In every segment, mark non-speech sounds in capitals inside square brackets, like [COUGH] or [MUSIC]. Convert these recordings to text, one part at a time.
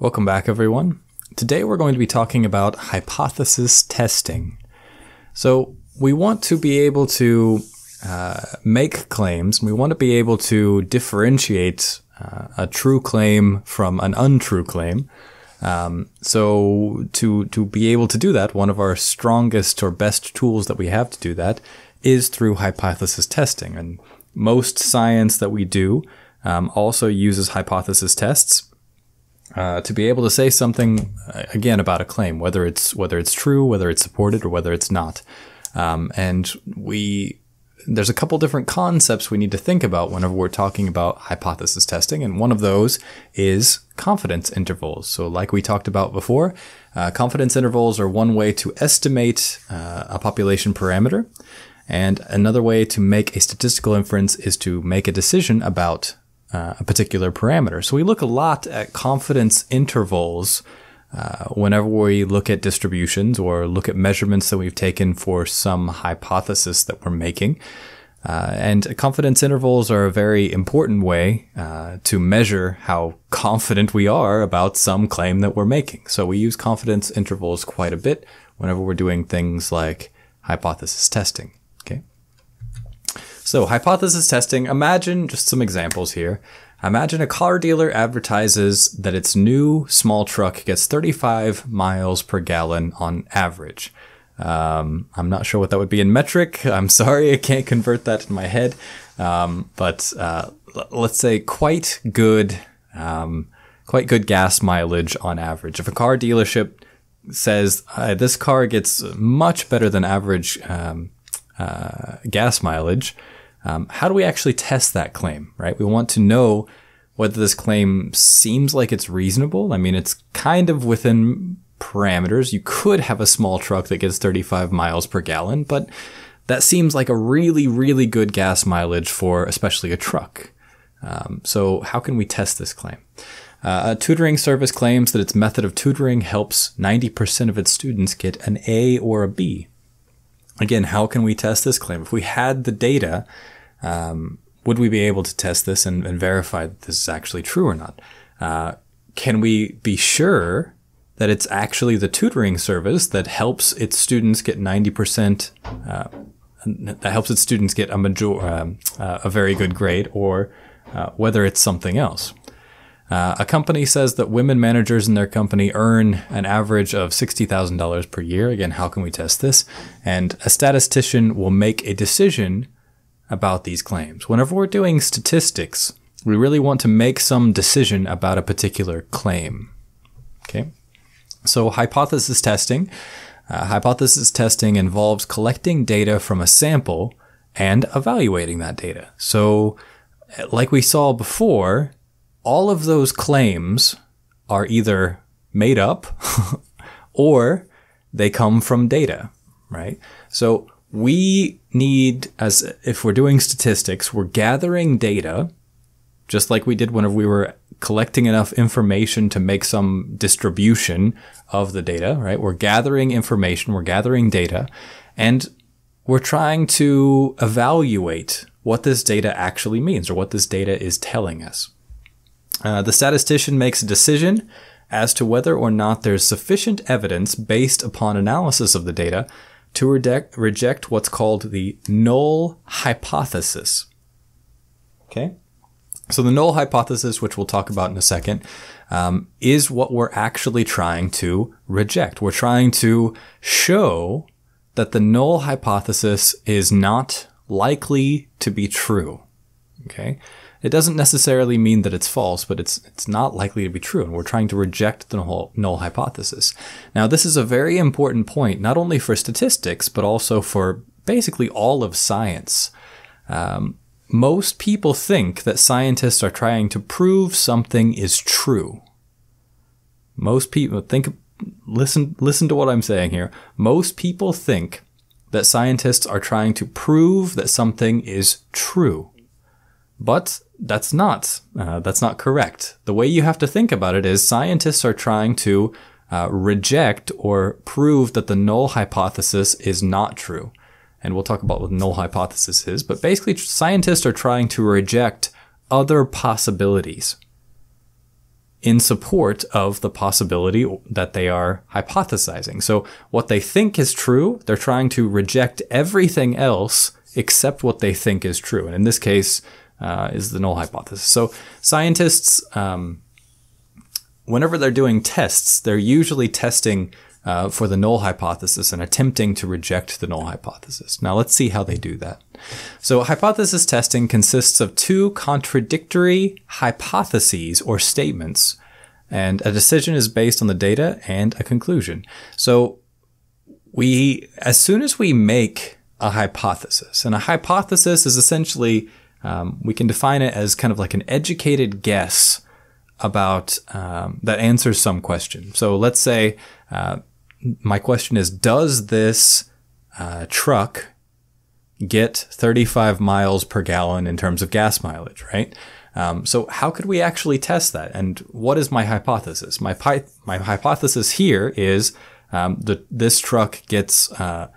Welcome back, everyone. Today we're going to be talking about hypothesis testing. So, we want to be able to uh, make claims, we want to be able to differentiate uh, a true claim from an untrue claim. Um, so, to, to be able to do that, one of our strongest or best tools that we have to do that is through hypothesis testing. And most science that we do um, also uses hypothesis tests uh, to be able to say something uh, again about a claim, whether it's whether it's true, whether it's supported, or whether it's not. Um, and we there's a couple different concepts we need to think about whenever we're talking about hypothesis testing, and one of those is confidence intervals. So, like we talked about before, uh, confidence intervals are one way to estimate uh, a population parameter. And another way to make a statistical inference is to make a decision about uh, a particular parameter. So we look a lot at confidence intervals uh, whenever we look at distributions or look at measurements that we've taken for some hypothesis that we're making. Uh, and confidence intervals are a very important way uh, to measure how confident we are about some claim that we're making. So we use confidence intervals quite a bit whenever we're doing things like hypothesis testing. So, hypothesis testing, imagine just some examples here. Imagine a car dealer advertises that its new small truck gets 35 miles per gallon on average. Um, I'm not sure what that would be in metric. [LAUGHS] I'm sorry, I can't convert that in my head. Um, but uh, let's say quite good, um, quite good gas mileage on average. If a car dealership says uh, this car gets much better than average um, uh, gas mileage, um, how do we actually test that claim, right? We want to know whether this claim seems like it's reasonable. I mean, it's kind of within parameters. You could have a small truck that gets 35 miles per gallon, but that seems like a really, really good gas mileage for especially a truck. Um, so, how can we test this claim? Uh, a tutoring service claims that its method of tutoring helps 90% of its students get an A or a B. Again, how can we test this claim? If we had the data, um, would we be able to test this and, and, verify that this is actually true or not? Uh, can we be sure that it's actually the tutoring service that helps its students get 90%, uh, that helps its students get a major, um, uh, a very good grade, or uh, whether it's something else? Uh, a company says that women managers in their company earn an average of $60,000 per year. Again, how can we test this? And a statistician will make a decision about these claims. Whenever we're doing statistics, we really want to make some decision about a particular claim. Okay? So, hypothesis testing. Uh, hypothesis testing involves collecting data from a sample and evaluating that data. So, like we saw before, all of those claims are either made up [LAUGHS] or they come from data, right? So, we need, as if we're doing statistics, we're gathering data, just like we did whenever we were collecting enough information to make some distribution of the data, right? We're gathering information, we're gathering data, and we're trying to evaluate what this data actually means or what this data is telling us. Uh, the statistician makes a decision as to whether or not there's sufficient evidence based upon analysis of the data to reject, reject what's called the null hypothesis. Okay? So, the null hypothesis, which we'll talk about in a second, um, is what we're actually trying to reject. We're trying to show that the null hypothesis is not likely to be true. Okay? It doesn't necessarily mean that it's false, but it's it's not likely to be true, and we're trying to reject the null, null hypothesis. Now, this is a very important point, not only for statistics, but also for basically all of science. Um, most people think that scientists are trying to prove something is true. Most people think listen listen to what I'm saying here. Most people think that scientists are trying to prove that something is true. But that's not uh, that's not correct. The way you have to think about it is scientists are trying to uh, reject or prove that the null hypothesis is not true. And we'll talk about what null hypothesis is, but basically scientists are trying to reject other possibilities. in support of the possibility that they are hypothesizing. So what they think is true, they're trying to reject everything else except what they think is true. And in this case, uh, is the null hypothesis. So scientists, um, whenever they're doing tests, they're usually testing uh, for the null hypothesis and attempting to reject the null hypothesis. Now let's see how they do that. So hypothesis testing consists of two contradictory hypotheses or statements, and a decision is based on the data and a conclusion. So we, as soon as we make a hypothesis, and a hypothesis is essentially, um, we can define it as kind of like an educated guess about um, that answers some question. So let's say uh, my question is Does this uh, truck get 35 miles per gallon in terms of gas mileage, right? Um, so how could we actually test that? And what is my hypothesis? My my hypothesis here is um, that this truck gets uh,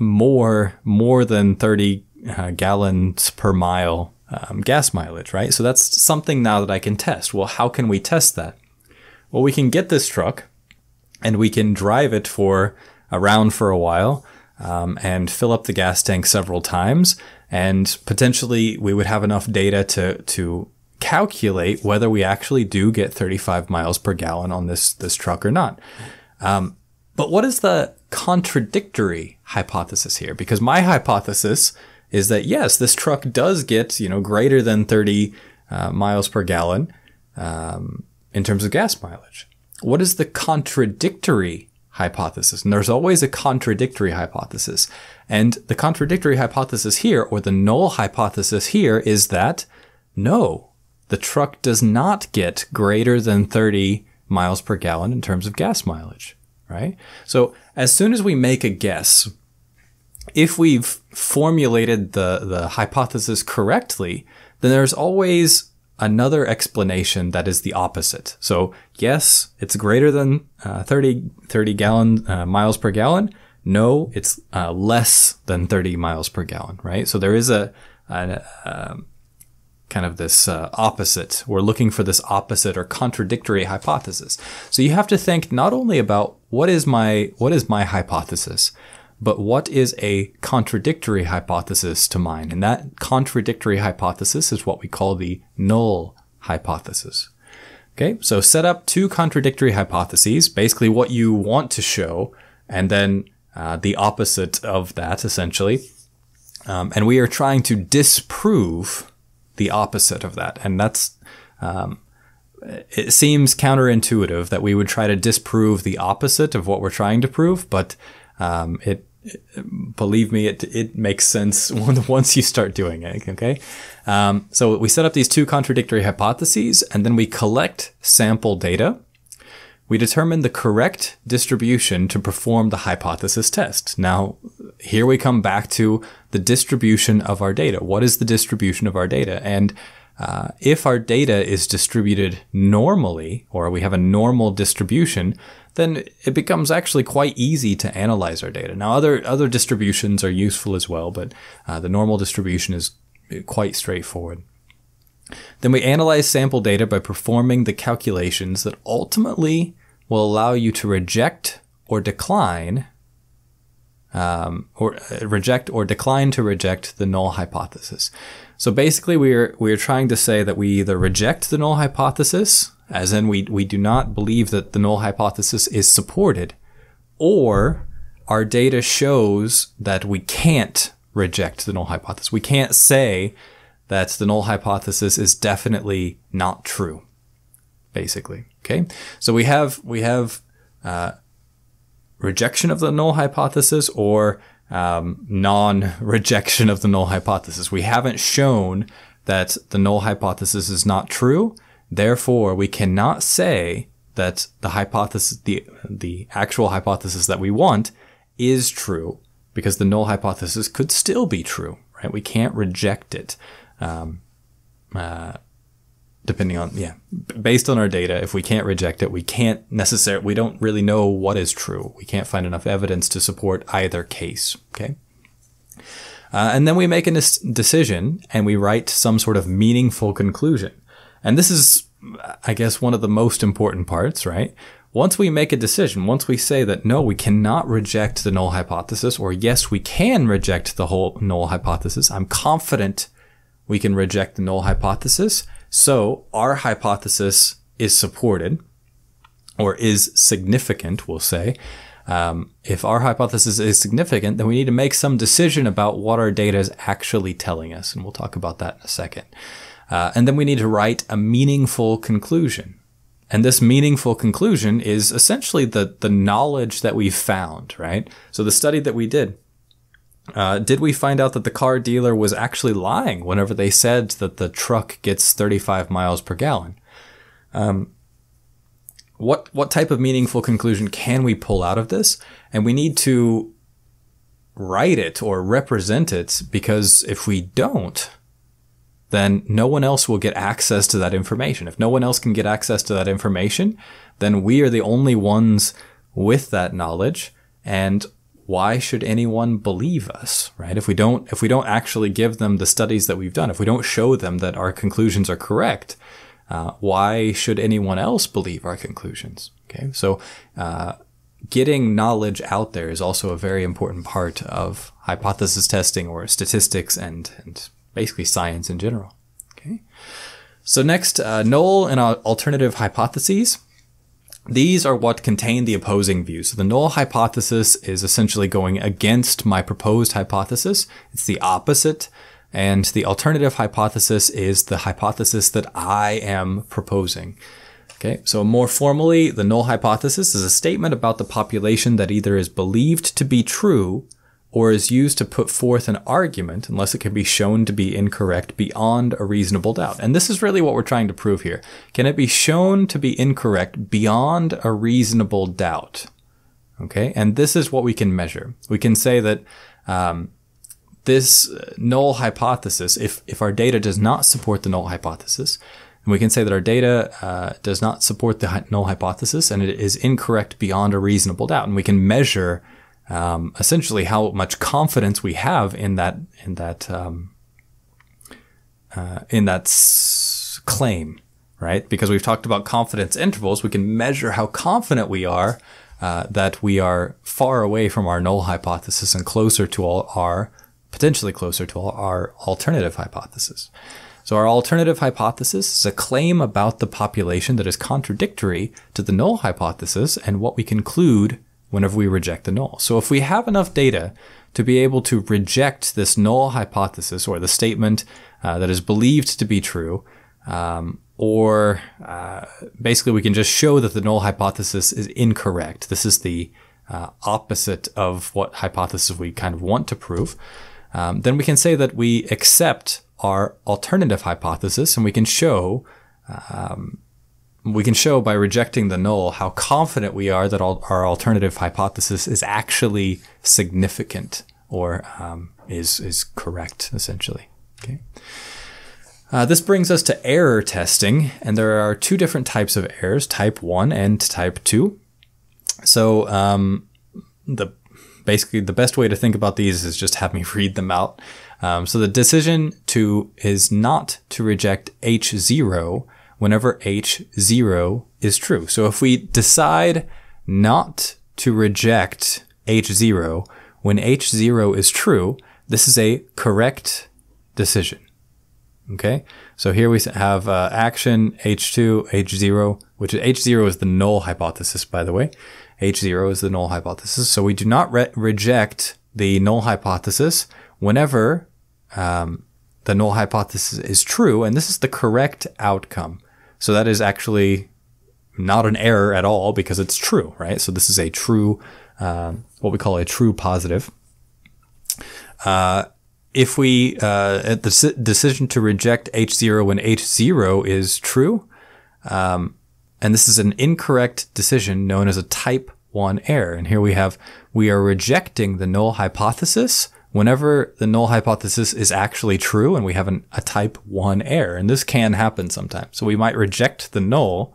more more than 30 uh, gallons per mile um, gas mileage, right? So that's something now that I can test. Well, how can we test that? Well, we can get this truck and we can drive it for around for a while um, and fill up the gas tank several times. And potentially we would have enough data to, to calculate whether we actually do get 35 miles per gallon on this, this truck or not. Um, but what is the contradictory hypothesis here? Because my hypothesis is that yes, this truck does get, you know, greater than 30 uh, miles per gallon um, in terms of gas mileage what is the contradictory hypothesis? And there's always a contradictory hypothesis. And the contradictory hypothesis here, or the null hypothesis here, is that no, the truck does not get greater than 30 miles per gallon in terms of gas mileage, right? So as soon as we make a guess, if we've formulated the, the hypothesis correctly, then there's always another explanation that is the opposite. So yes, it's greater than uh, 30, 30 gallon uh, miles per gallon. No, it's uh, less than 30 miles per gallon, right? So there is a, a, a um, kind of this uh, opposite. We're looking for this opposite or contradictory hypothesis. So you have to think not only about what is my what is my hypothesis, but what is a contradictory hypothesis to mine? And that contradictory hypothesis is what we call the null hypothesis. Okay, so set up two contradictory hypotheses, basically what you want to show, and then uh, the opposite of that, essentially. Um, and we are trying to disprove the opposite of that. And that's, um, it seems counterintuitive that we would try to disprove the opposite of what we're trying to prove, but um, it believe me, it, it makes sense [LAUGHS] once you start doing it. Okay. Um, so we set up these two contradictory hypotheses and then we collect sample data. We determine the correct distribution to perform the hypothesis test. Now, here we come back to the distribution of our data. What is the distribution of our data? And uh, if our data is distributed normally, or we have a normal distribution, then it becomes actually quite easy to analyze our data. Now, other other distributions are useful as well, but uh, the normal distribution is quite straightforward. Then we analyze sample data by performing the calculations that ultimately will allow you to reject or decline, um, or uh, reject or decline to reject the null hypothesis. So basically, we are we are trying to say that we either reject the null hypothesis as in we, we do not believe that the null hypothesis is supported, or our data shows that we can't reject the null hypothesis. We can't say that the null hypothesis is definitely not true, basically. Okay, so we have we have uh, rejection of the null hypothesis or um, non-rejection of the null hypothesis. We haven't shown that the null hypothesis is not true, Therefore, we cannot say that the hypothesis, the, the actual hypothesis that we want is true because the null hypothesis could still be true, right? We can't reject it. Um, uh, depending on, yeah, based on our data, if we can't reject it, we can't necessarily, we don't really know what is true. We can't find enough evidence to support either case, okay? Uh, and then we make a decision and we write some sort of meaningful conclusion. And this is I guess, one of the most important parts, right? Once we make a decision, once we say that no, we cannot reject the null hypothesis, or yes, we can reject the whole null hypothesis, I'm confident we can reject the null hypothesis. So our hypothesis is supported or is significant, we'll say. Um, if our hypothesis is significant, then we need to make some decision about what our data is actually telling us. And we'll talk about that in a second. Uh, and then we need to write a meaningful conclusion. And this meaningful conclusion is essentially the, the knowledge that we found, right? So the study that we did, uh, did we find out that the car dealer was actually lying whenever they said that the truck gets 35 miles per gallon? Um, what what type of meaningful conclusion can we pull out of this? And we need to write it or represent it because if we don't, then no one else will get access to that information. If no one else can get access to that information, then we are the only ones with that knowledge and why should anyone believe us right if we don't if we don't actually give them the studies that we've done if we don't show them that our conclusions are correct uh, why should anyone else believe our conclusions? Okay, so uh, getting knowledge out there is also a very important part of hypothesis testing or statistics and, and basically science in general. Okay, so next, uh, null and alternative hypotheses. These are what contain the opposing views. So the null hypothesis is essentially going against my proposed hypothesis. It's the opposite and the alternative hypothesis is the hypothesis that I am proposing. Okay, so more formally, the null hypothesis is a statement about the population that either is believed to be true or is used to put forth an argument unless it can be shown to be incorrect beyond a reasonable doubt. And this is really what we're trying to prove here. Can it be shown to be incorrect beyond a reasonable doubt? Okay, and this is what we can measure. We can say that um, this null hypothesis, if, if our data does not support the null hypothesis, and we can say that our data uh, does not support the null hypothesis and it is incorrect beyond a reasonable doubt, and we can measure um, essentially how much confidence we have in that in that um, uh, in that s- claim, right? Because we've talked about confidence intervals, we can measure how confident we are uh, that we are far away from our null hypothesis and closer to all our potentially closer to our alternative hypothesis. So our alternative hypothesis is a claim about the population that is contradictory to the null hypothesis and what we conclude whenever we reject the null. So if we have enough data to be able to reject this null hypothesis or the statement uh, that is believed to be true, um, or uh, basically we can just show that the null hypothesis is incorrect. This is the uh, opposite of what hypothesis we kind of want to prove um, then we can say that we accept our alternative hypothesis and we can show um, we can show by rejecting the null how confident we are that our alternative hypothesis is actually significant or um, is is correct essentially. Okay. Uh, this brings us to error testing, and there are two different types of errors: type one and type two. So um, the basically the best way to think about these is just have me [LAUGHS] read them out. Um, so the decision to is not to reject H0 whenever H0 is true. So if we decide not to reject H0 when H0 is true, this is a correct decision. Okay, so here we have uh, action H2, H0, which is H0 is the null hypothesis, by the way. H0 is the null hypothesis. So we do not re- reject the null hypothesis whenever um, the null hypothesis is true, and this is the correct outcome. So that is actually not an error at all because it's true, right? So this is a true, um, what we call a true positive. Uh, if we uh, the decision to reject H0 when H0 is true, um, and this is an incorrect decision known as a type 1 error. And here we have, we are rejecting the null hypothesis whenever the null hypothesis is actually true and we have an, a type 1 error. And this can happen sometimes. So we might reject the null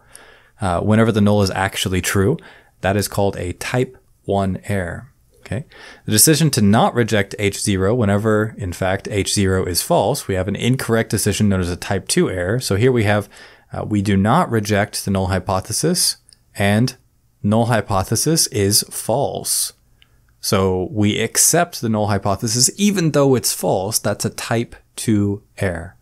uh, whenever the null is actually true. That is called a type 1 error. Okay. The decision to not reject H0 whenever, in fact, H0 is false, we have an incorrect decision known as a type 2 error. So here we have Uh, we do not reject the null hypothesis, and null hypothesis is false. So we accept the null hypothesis even though it's false. That's a type 2 error.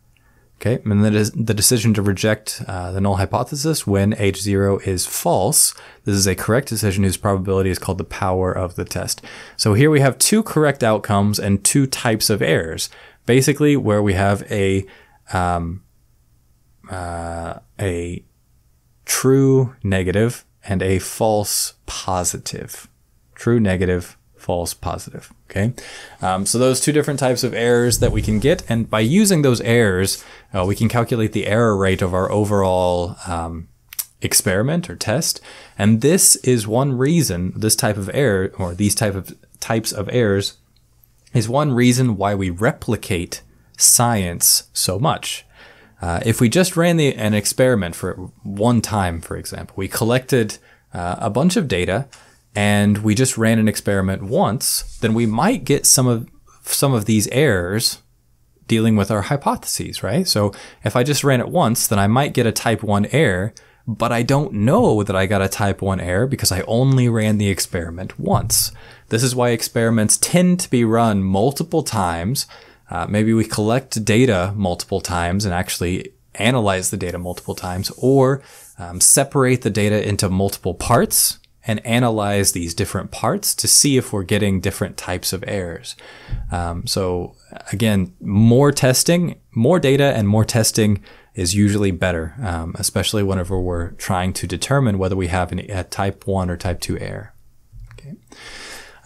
Okay, and then the decision to reject uh, the null hypothesis when H0 is false. This is a correct decision whose probability is called the power of the test. So here we have two correct outcomes and two types of errors. Basically, where we have a um, uh, a true negative and a false positive. True negative, false positive. Okay, um, so those two different types of errors that we can get, and by using those errors, uh, we can calculate the error rate of our overall um, experiment or test. And this is one reason this type of error or these type of types of errors is one reason why we replicate science so much. Uh, if we just ran the, an experiment for one time, for example, we collected uh, a bunch of data and we just ran an experiment once, then we might get some of some of these errors dealing with our hypotheses, right? So if I just ran it once, then I might get a type 1 error, but I don't know that I got a type 1 error because I only ran the experiment once. This is why experiments tend to be run multiple times. Uh, maybe we collect data multiple times and actually analyze the data multiple times, or um, separate the data into multiple parts and analyze these different parts to see if we're getting different types of errors. Um, so again, more testing, more data and more testing is usually better, um, especially whenever we're trying to determine whether we have a type 1 or type 2 error. Okay.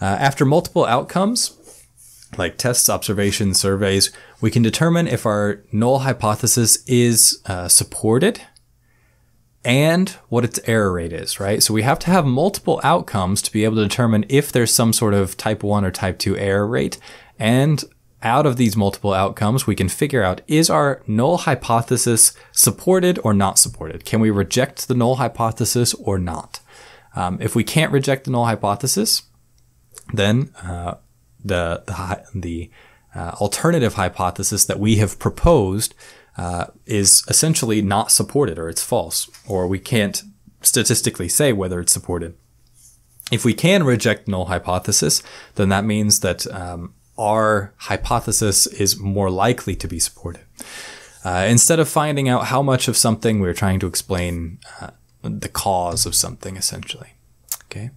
Uh, after multiple outcomes, like tests, observations, surveys, we can determine if our null hypothesis is uh, supported and what its error rate is, right? So we have to have multiple outcomes to be able to determine if there's some sort of type 1 or type 2 error rate. And out of these multiple outcomes, we can figure out is our null hypothesis supported or not supported? Can we reject the null hypothesis or not? Um, if we can't reject the null hypothesis, then uh, the the, the uh, alternative hypothesis that we have proposed uh, is essentially not supported or it's false, or we can't statistically say whether it's supported. If we can reject null hypothesis, then that means that um, our hypothesis is more likely to be supported. Uh, instead of finding out how much of something, we're trying to explain uh, the cause of something, essentially. Okay.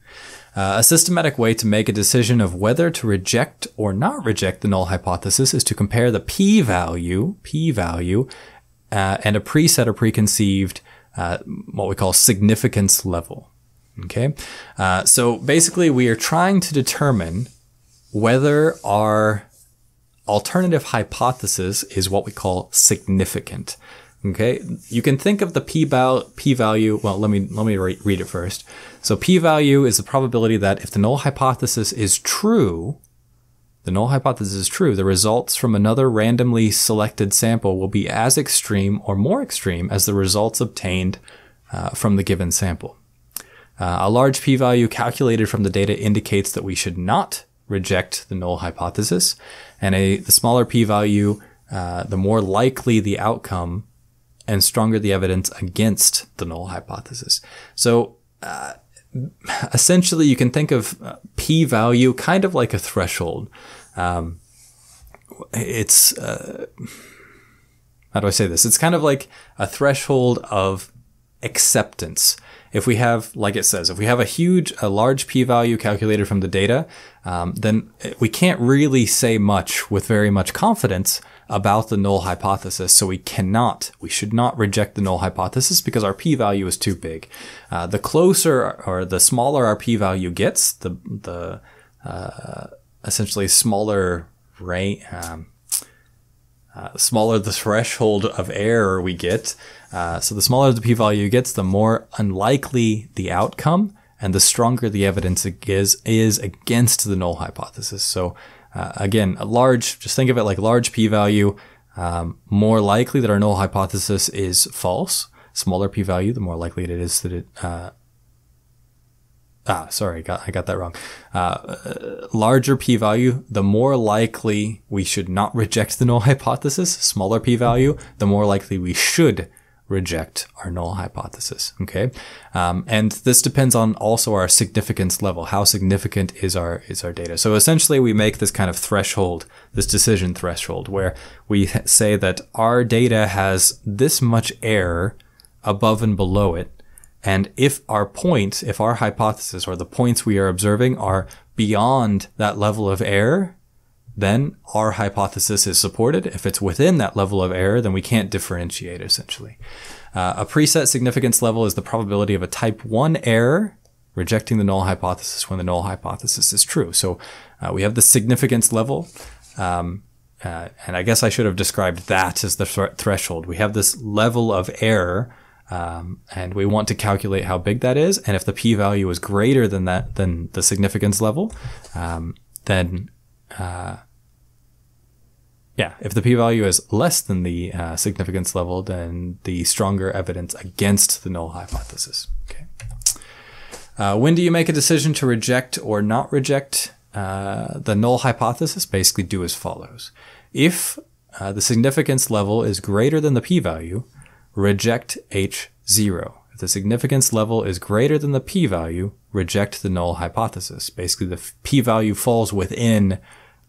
Uh, a systematic way to make a decision of whether to reject or not reject the null hypothesis is to compare the p-value, p-value, uh, and a preset or preconceived, uh, what we call significance level. Okay, uh, so basically we are trying to determine whether our alternative hypothesis is what we call significant. Okay, you can think of the p-value. P-value. Well, let me let me re- read it first. So p-value is the probability that if the null hypothesis is true, the null hypothesis is true, the results from another randomly selected sample will be as extreme or more extreme as the results obtained uh, from the given sample. Uh, a large p-value calculated from the data indicates that we should not reject the null hypothesis, and a the smaller p-value, uh, the more likely the outcome and stronger the evidence against the null hypothesis. So uh, essentially, you can think of uh, p-value kind of like a threshold. Um, it's uh, how do I say this? It's kind of like a threshold of acceptance. If we have, like it says, if we have a huge, a large p-value calculated from the data, um, then we can't really say much with very much confidence about the null hypothesis. So we cannot, we should not reject the null hypothesis because our p-value is too big. Uh, the closer or the smaller our p-value gets, the the uh, essentially smaller rate. Um, uh, smaller the threshold of error we get. Uh, so the smaller the p-value gets, the more unlikely the outcome, and the stronger the evidence is is against the null hypothesis. So uh, again, a large, just think of it like large p-value, um, more likely that our null hypothesis is false. Smaller p-value, the more likely it is that it, uh, ah, sorry, got, I got that wrong. Uh, larger p-value, the more likely we should not [LAUGHS] reject the null hypothesis. Smaller p-value, the more likely we should reject our null hypothesis. Okay, um, and this depends on also our significance level. How significant is our is our data? So essentially, we make this kind of threshold, this decision threshold, where we say that our data has this much error above and below it, and if our point, if our hypothesis or the points we are observing are beyond that level of error, then our hypothesis is supported. If it's within that level of error, then we can't differentiate essentially. Uh, a preset significance level is the probability of a type 1 error rejecting the null hypothesis when the null hypothesis is true. So uh, we have the significance level. Um, uh, and I guess I should have described that as the th- threshold. We have this level of error, um, and we want to calculate how big that is. And if the p-value is greater than that, than the significance level, um, then uh, yeah, if the p-value is less than the uh, significance level, then the stronger evidence against the null hypothesis. Okay. Uh, when do you make a decision to reject or not reject uh, the null hypothesis? Basically, do as follows: if uh, the significance level is greater than the p-value, reject h0. If the significance level is greater than the p-value, reject the null hypothesis. Basically, the p-value falls within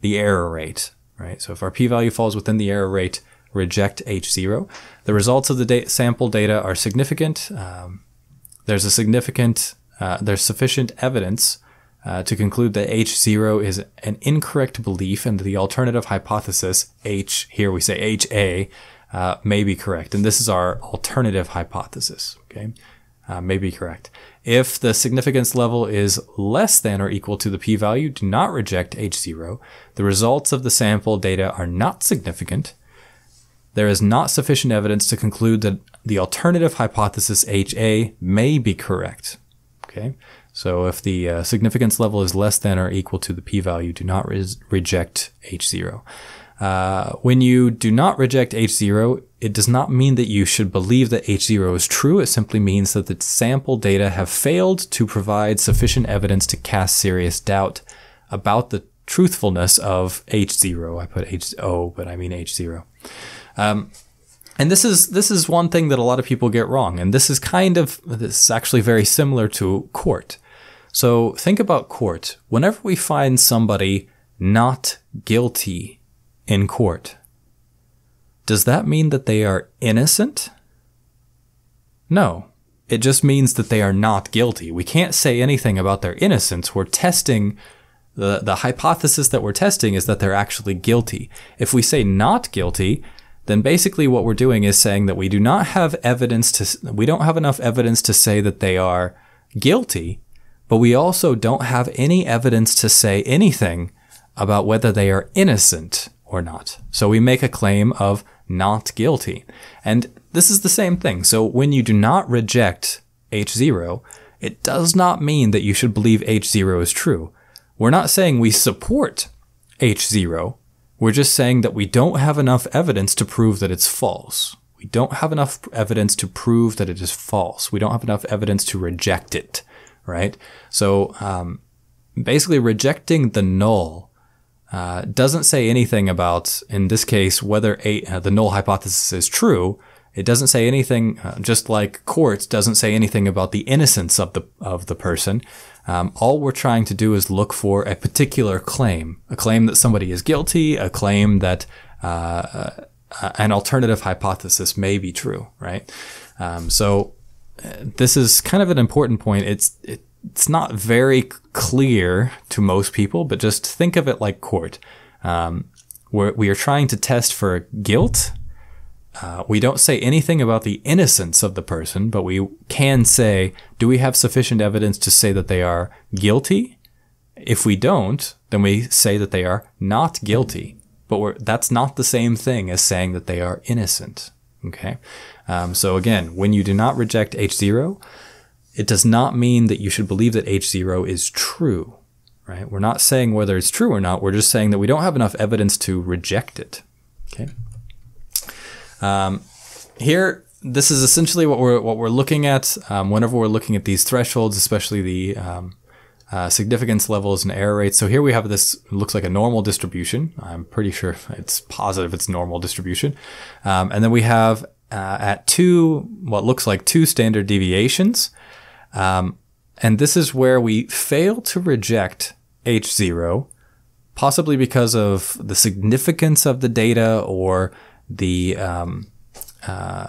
the error rate, right? So if our p-value falls within the error rate, reject H0. The results of the da- sample data are significant. Um, there's a significant, uh, there's sufficient evidence uh, to conclude that H0 is an incorrect belief and the alternative hypothesis, H, here we say HA, uh, may be correct. And this is our alternative hypothesis, okay? Uh, may be correct. If the significance level is less than or equal to the p-value, do not reject H0. The results of the sample data are not significant. There is not sufficient evidence to conclude that the alternative hypothesis HA may be correct. Okay, so if the uh, significance level is less than or equal to the p-value, do not re- reject H0. Uh, when you do not reject H0, it does not mean that you should believe that H0 is true. It simply means that the sample data have failed to provide sufficient evidence to cast serious doubt about the truthfulness of H0. I put H0, but I mean H0. Um, and this is this is one thing that a lot of people get wrong, and this is kind of this is actually very similar to court. So think about court. Whenever we find somebody not guilty in court, does that mean that they are innocent? No. It just means that they are not guilty. We can't say anything about their innocence. We're testing the, the hypothesis that we're testing is that they're actually guilty. If we say not guilty, then basically what we're doing is saying that we do not have evidence to, we don't have enough evidence to say that they are guilty, but we also don't have any evidence to say anything about whether they are innocent or not. So we make a claim of not guilty. And this is the same thing. So when you do not reject H0, it does not mean that you should believe H0 is true. We're not saying we support H0. We're just saying that we don't have enough evidence to prove that it's false. We don't have enough evidence to prove that it is false. We don't have enough evidence to reject it, right? So um, basically, rejecting the null uh, doesn't say anything about, in this case, whether a, uh, the null hypothesis is true. It doesn't say anything, uh, just like courts doesn't say anything about the innocence of the of the person. Um, all we're trying to do is look for a particular claim, a claim that somebody is guilty, a claim that uh, uh, an alternative hypothesis may be true, right? Um, so this is kind of an important point. It's it, it's not very clear to most people, but just think of it like court. Um, we're, we are trying to test for guilt. Uh, we don't say anything about the innocence of the person, but we can say, do we have sufficient evidence to say that they are guilty? If we don't, then we say that they are not guilty. But that's not the same thing as saying that they are innocent. Okay. Um, so again, when you do not reject H0, it does not mean that you should believe that H0 is true, right? We're not saying whether it's true or not. We're just saying that we don't have enough evidence to reject it. Okay. Um, here, this is essentially what we're what we're looking at um, whenever we're looking at these thresholds, especially the um, uh, significance levels and error rates. So here we have this looks like a normal distribution. I'm pretty sure it's positive it's normal distribution, um, and then we have uh, at two, what looks like two standard deviations. Um, and this is where we fail to reject H0, possibly because of the significance of the data or the, um, uh,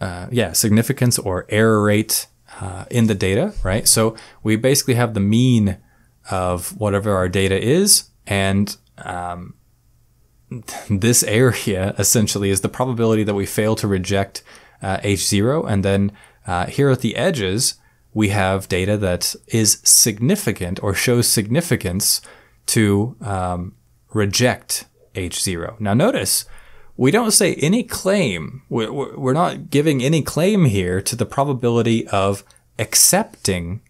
uh, yeah, significance or error rate uh, in the data, right? So we basically have the mean of whatever our data is, and um, [LAUGHS] this area [LAUGHS] essentially is the probability that we fail to reject uh, H0. And then uh, here at the edges, we have data that is significant or shows significance to um, reject H0. Now notice, we don't say any claim, we're not giving any claim here to the probability of accepting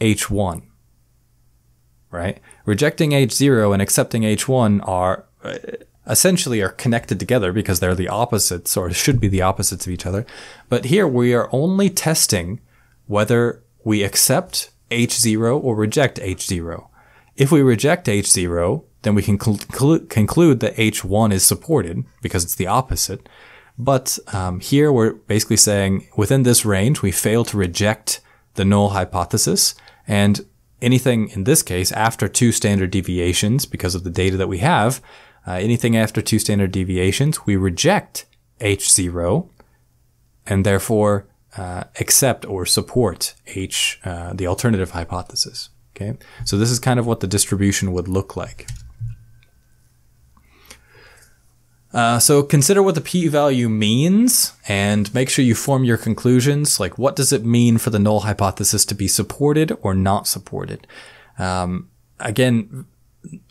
H1, right? Rejecting H0 and accepting H1 are uh, essentially are connected together because they're the opposites or should be the opposites of each other. But here we are only testing whether we accept H0 or reject H0. If we reject H0, then we can cl- conclude that H1 is supported because it's the opposite. But um, here we're basically saying within this range, we fail to reject the null hypothesis. And anything in this case after two standard deviations, because of the data that we have, uh, anything after two standard deviations, we reject H0 and therefore uh, accept or support H, uh, the alternative hypothesis. Okay, so this is kind of what the distribution would look like. Uh, so consider what the p-value means and make sure you form your conclusions. Like what does it mean for the null hypothesis to be supported or not supported? Um, again,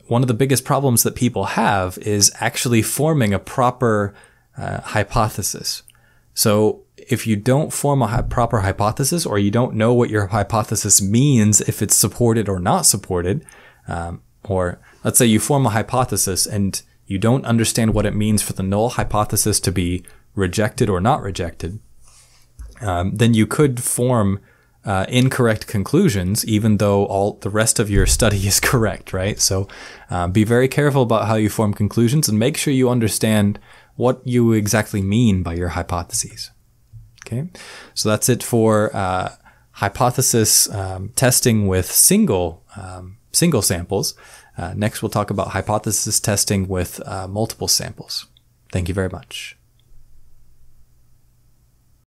one of the biggest problems that people have is actually forming a proper uh, hypothesis. So if you don't form a proper hypothesis or you don't know what your hypothesis means, if it's supported or not supported, um, or let's say you form a hypothesis and you don't understand what it means for the null hypothesis to be rejected or not rejected, um, then you could form uh, incorrect conclusions, even though all the rest of your study is [LAUGHS] correct, right? So uh, be very careful about how you form conclusions and make sure you understand what you exactly mean by your hypotheses. Okay, so that's it for uh, hypothesis um, testing with single um, single samples. Uh, next, we'll talk about hypothesis testing with uh, multiple samples. Thank you very much.